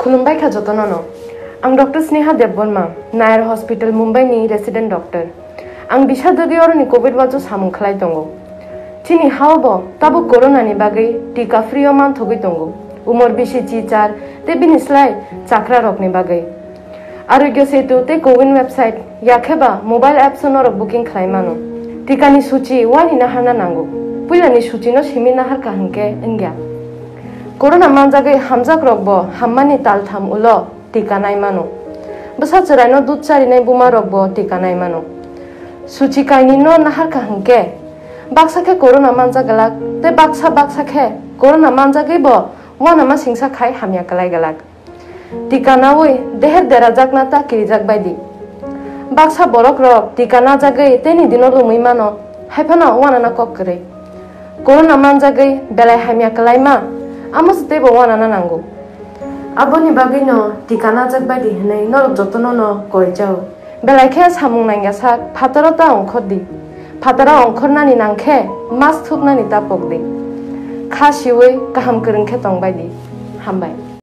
খুলুম্বাই খাজতনন আং doctor Sneha Debbarma Nair hospital, Mumbai নি রেসিডেন্ট ডক্টর আং বিশা যদি অর নি কোভিড বাজু সামুং খালাই দঙ্গ চিনি হাওব তাবো করোনানি বাগে টিকা ফ্রিও মান থগै দঙ্গ উমর বিশি চিচার তে বিনিসলাই চাকরা রক নি বাগে আরোগ্য সেতু, তে কোউইন ওয়েবসাইট ইয়াখেবা মোবাইল অ্যাপস অ্যাপসনর বুকিং খালাই মানো টিকা নি সূচি ওয়ানি না হানা নাঙ্গু। পুইলানি সূচি ন সিমি নাহার কাহিনকে ইংগিয়া কৰোণা মানজাগে হামজাক ৰকব হামমানি তাল থাম উল টিকা নাই মানো বসা চৰাই ন দুধ চাৰি নাই বোমা ৰকব টিকা নাই মানো চুচি কাইনি ন নাহাৰ কাহংকে বাক্সাকে কৰোণা মানজা গেলাক তে বাক্সা বাক্সাকে কৰোণা মানজাগে ব ওৱা নামা চিংচা খাই হামিয়া কেলাই গেলাক টিকা না ঐ দেহে দেৰা যাক না তাক কিৰি যাক বাই দি বাক্সা বৰক ৰক টিকা না যাগেই তেনি দিনত লুমুই মান হাইফানা ওৱা নানা কক কৰে কৰোণা মানজাগে বেলাই হামিয়া কেলাই মা Amos tebo wana nanango. Aboni bagino tikana jakbai di hne nol jotono no koijao. Belakhe samung nangya sak phatara ta ongkhot di. Phatara ongkhor nani nangkhe mas thup nani ta pok di. Khashiwe kaham kering khe tongbai di. Hambai.